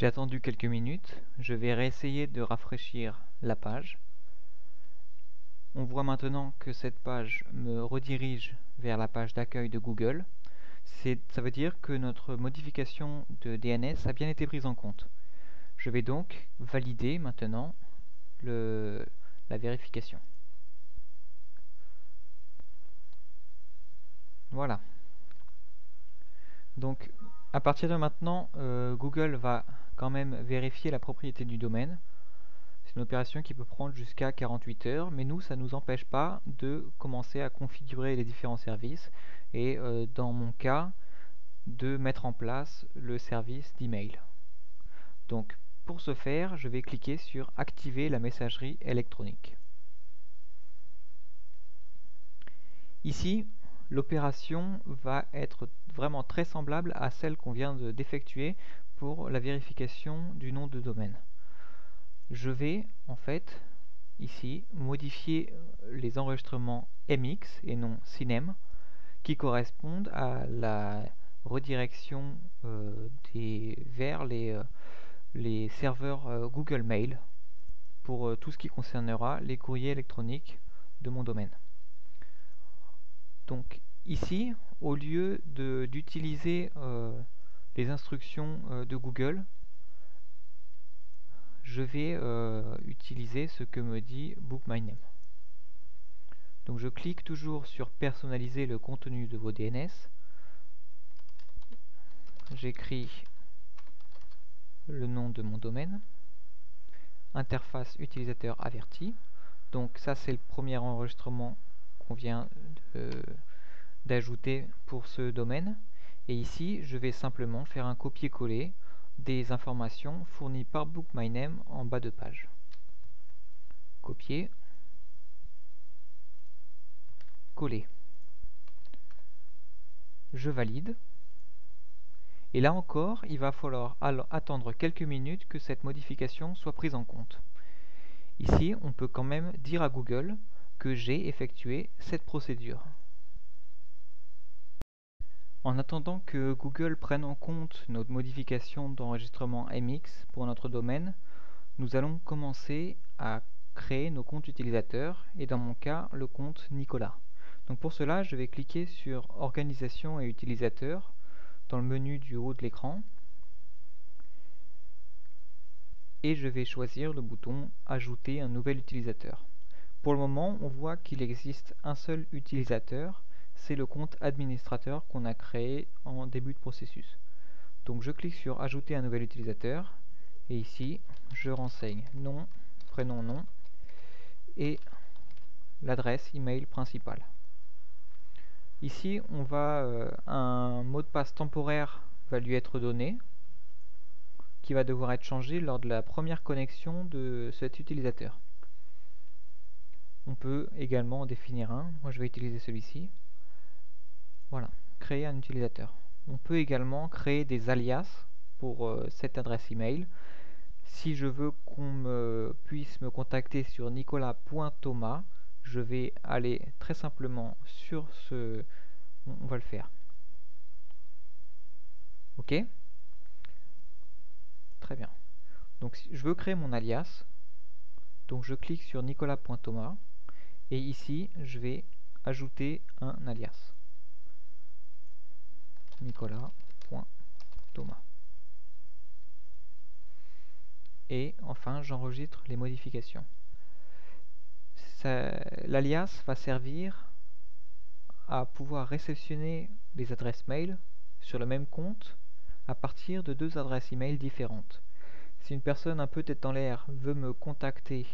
J'ai attendu quelques minutes, je vais réessayer de rafraîchir la page. On voit maintenant que cette page me redirige vers la page d'accueil de Google. Ça veut dire que notre modification de DNS a bien été prise en compte. Je vais donc valider maintenant la vérification. Voilà. Donc, à partir de maintenant, euh, Google va quand même vérifier la propriété du domaine. C'est une opération qui peut prendre jusqu'à 48 heures, mais nous, ça ne nous empêche pas de commencer à configurer les différents services et, euh, dans mon cas, de mettre en place le service d'email. Donc, pour ce faire, je vais cliquer sur Activer la messagerie électronique. Ici, l'opération va être vraiment très semblable à celle qu'on vient d'effectuer pour la vérification du nom de domaine. Je vais en fait ici modifier les enregistrements MX et non Cinem qui correspondent à la redirection euh, des, vers les, euh, les serveurs euh, Google Mail pour tout ce qui concernera les courriers électroniques de mon domaine. Donc ici, au lieu d'utiliser euh, les instructions euh, de Google, je vais euh, utiliser ce que me dit Book My Name. Donc je clique toujours sur personnaliser le contenu de vos DNS. J'écris le nom de mon domaine. Interface utilisateur averti. Donc ça c'est le premier enregistrement qu'on vient d'ajouter pour ce domaine. Et ici, je vais simplement faire un copier-coller des informations fournies par BookMyName en bas de page. Copier, coller. Je valide. Et là encore, il va falloir attendre quelques minutes que cette modification soit prise en compte. Ici, on peut quand même dire à Google que j'ai effectué cette procédure. En attendant que Google prenne en compte notre modification d'enregistrement MX pour notre domaine, nous allons commencer à créer nos comptes utilisateurs et dans mon cas le compte Nicolas. Donc pour cela je vais cliquer sur Organisation et utilisateurs dans le menu du haut de l'écran et je vais choisir le bouton Ajouter un nouvel utilisateur. Pour le moment on voit qu'il existe un seul utilisateur c'est le compte administrateur qu'on a créé en début de processus. Donc je clique sur ajouter un nouvel utilisateur et ici je renseigne nom, prénom, nom et l'adresse email principale. Ici on va euh, un mot de passe temporaire va lui être donné qui va devoir être changé lors de la première connexion de cet utilisateur. On peut également en définir un, moi je vais utiliser celui-ci. Voilà, créer un utilisateur. On peut également créer des alias pour euh, cette adresse email. Si je veux qu'on puisse me contacter sur nicolas.thomas, je vais aller très simplement sur ce... On va le faire. Ok? Très bien. Donc si je veux créer mon alias, donc je clique sur nicolas.thomas et ici je vais ajouter un alias nicolas.thomas. Et enfin, j'enregistre les modifications. L'alias va servir à pouvoir réceptionner les adresses mail sur le même compte à partir de deux adresses email différentes. Si une personne un peu tête en l'air veut me contacter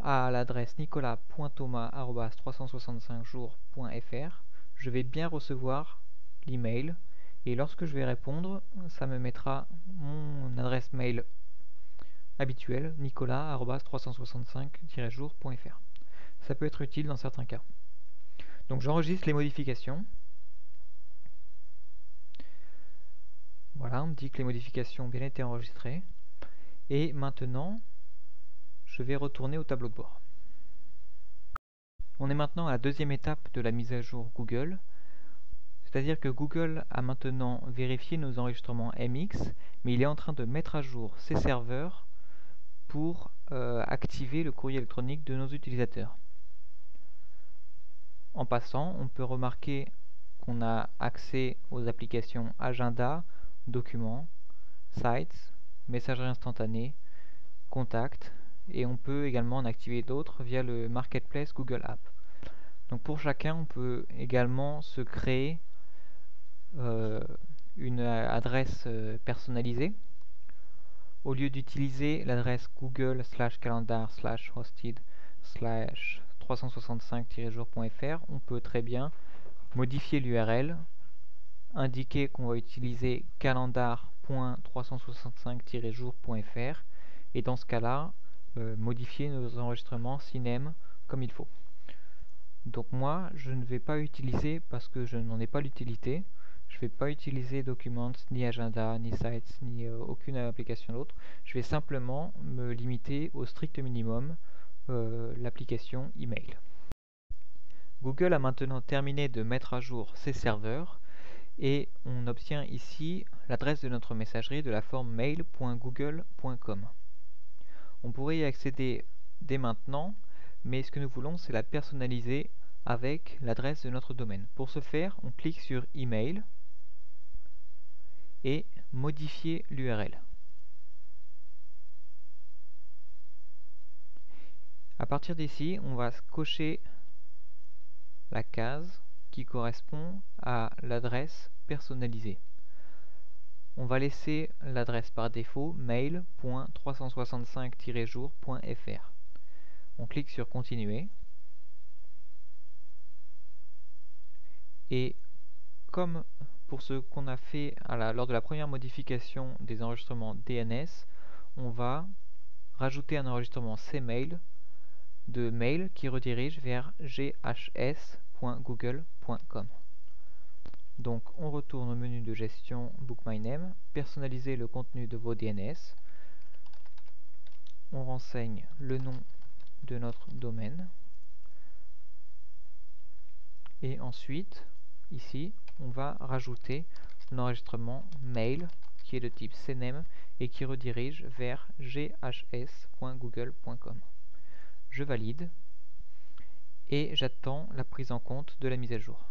à l'adresse nicolas.thomas.365jours.fr, je vais bien recevoir l'email et lorsque je vais répondre, ça me mettra mon adresse mail habituelle nicolas.365-jour.fr. Ça peut être utile dans certains cas. Donc j'enregistre les modifications. Voilà, on me dit que les modifications ont bien été enregistrées. Et maintenant, je vais retourner au tableau de bord. On est maintenant à la deuxième étape de la mise à jour Google C'est-à-dire que Google a maintenant vérifié nos enregistrements MX, mais il est en train de mettre à jour ses serveurs pour euh, activer le courrier électronique de nos utilisateurs. En passant, on peut remarquer qu'on a accès aux applications Agenda, Documents, Sites, Messagerie instantanée, Contact, et on peut également en activer d'autres via le Marketplace Google Apps. Donc pour chacun, on peut également se créer une adresse euh, personnalisée. Au lieu d'utiliser l'adresse google slash calendar slash hosted slash 365-jour.fr, on peut très bien modifier l'URL, indiquer qu'on va utiliser calendar.365-jour.fr et dans ce cas-là, euh, modifier nos enregistrements Cinem comme il faut. Donc moi, je ne vais pas utiliser parce que je n'en ai pas l'utilité. Je ne vais pas utiliser Documents, ni Agenda, ni Sites, ni euh, aucune application d'autre. Je vais simplement me limiter au strict minimum, euh, l'application email. Google a maintenant terminé de mettre à jour ses serveurs et on obtient ici l'adresse de notre messagerie de la forme mail.google.com. On pourrait y accéder dès maintenant, mais ce que nous voulons c'est la personnaliser avec l'adresse de notre domaine. Pour ce faire, on clique sur Email et modifier l'URL. À partir d'ici, on va cocher la case qui correspond à l'adresse personnalisée. On va laisser l'adresse par défaut mail.365-jour.fr. On clique sur Continuer. Et comme pour ce qu'on a fait lors de la première modification des enregistrements DNS, on va rajouter un enregistrement CMail de mail qui redirige vers ghs.google.com. Donc on retourne au menu de gestion Book My Name, personnaliser le contenu de vos DNS, on renseigne le nom de notre domaine et ensuite ici on va rajouter l'enregistrement mail qui est de type CNAME et qui redirige vers ghs.google.com. Je valide et j'attends la prise en compte de la mise à jour.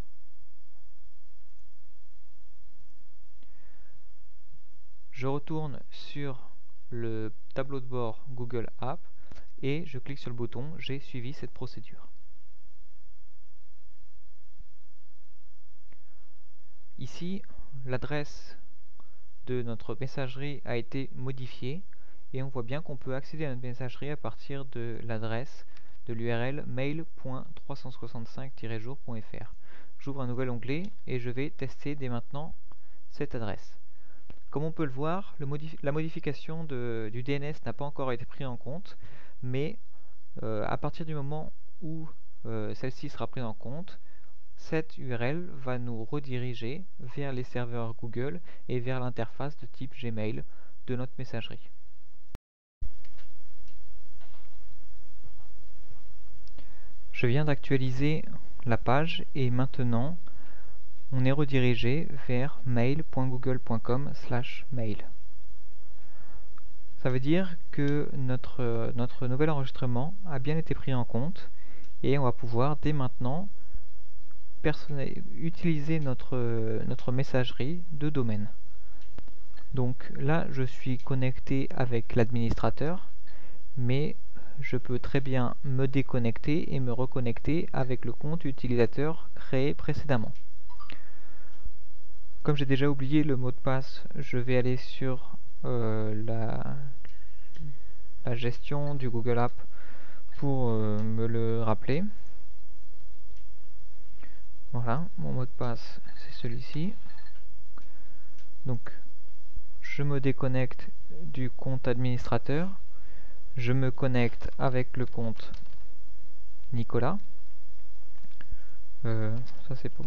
Je retourne sur le tableau de bord Google Apps et je clique sur le bouton « J'ai suivi cette procédure ». Ici, l'adresse de notre messagerie a été modifiée et on voit bien qu'on peut accéder à notre messagerie à partir de l'adresse de l'URL mail.365-jour.fr. J'ouvre un nouvel onglet et je vais tester dès maintenant cette adresse. Comme on peut le voir, la modification du DNS n'a pas encore été prise en compte, mais euh, à partir du moment où euh, celle-ci sera prise en compte, cette URL va nous rediriger vers les serveurs Google et vers l'interface de type Gmail de notre messagerie. Je viens d'actualiser la page et maintenant on est redirigé vers mail.google.com mail. Ça veut dire que notre, notre nouvel enregistrement a bien été pris en compte et on va pouvoir dès maintenant utiliser notre, notre messagerie de domaine. Donc là, je suis connecté avec l'administrateur, mais je peux très bien me déconnecter et me reconnecter avec le compte utilisateur créé précédemment. Comme j'ai déjà oublié le mot de passe, je vais aller sur euh, la, gestion du Google App pour euh, me le rappeler. Voilà, mon mot de passe c'est celui-ci. Donc je me déconnecte du compte administrateur. Je me connecte avec le compte Nicolas. Euh, ça c'est pour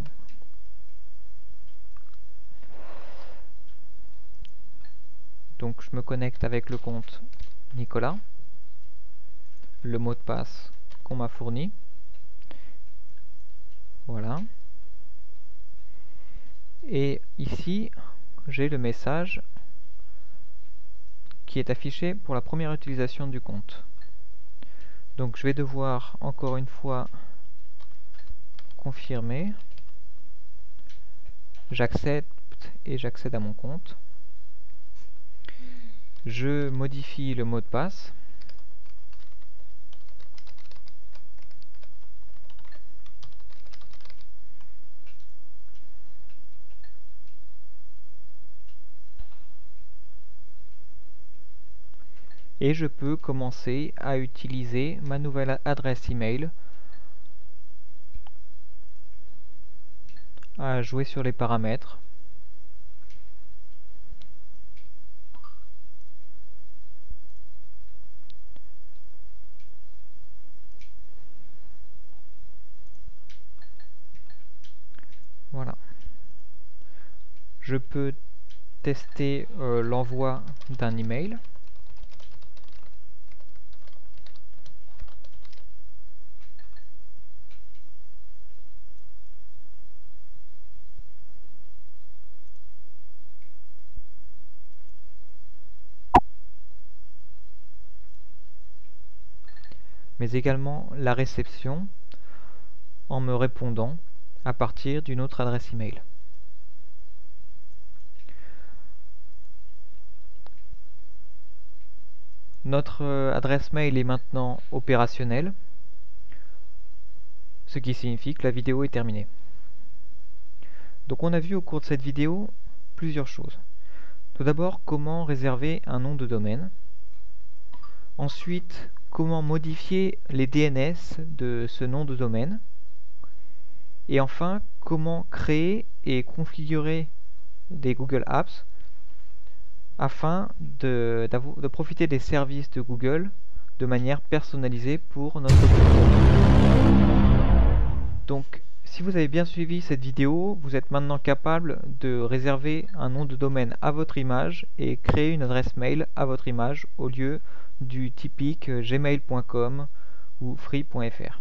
Donc je me connecte avec le compte Nicolas, le mot de passe qu'on m'a fourni. Voilà. et ici j'ai le message qui est affiché pour la première utilisation du compte. Donc je vais devoir encore une fois confirmer. J'accepte et j'accède à mon compte. Je modifie le mot de passe. Et je peux commencer à utiliser ma nouvelle adresse email. À jouer sur les paramètres. Voilà. Je peux tester euh, l'envoi d'un email également la réception en me répondant à partir d'une autre adresse email. Notre euh, adresse mail est maintenant opérationnelle, ce qui signifie que la vidéo est terminée. Donc on a vu au cours de cette vidéo plusieurs choses. Tout d'abord, comment réserver un nom de domaine. Ensuite, comment modifier les DNS de ce nom de domaine. Et enfin, comment créer et configurer des Google Apps afin de, profiter des services de Google de manière personnalisée pour notre compte. Donc, si vous avez bien suivi cette vidéo, vous êtes maintenant capable de réserver un nom de domaine à votre image et créer une adresse mail à votre image au lieu du typique euh, gmail.com ou free.fr.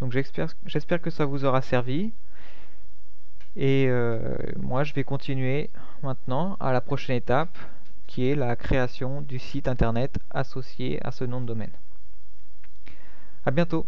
Donc j'espère que ça vous aura servi. Et euh, moi je vais continuer maintenant à la prochaine étape qui est la création du site internet associé à ce nom de domaine. A bientôt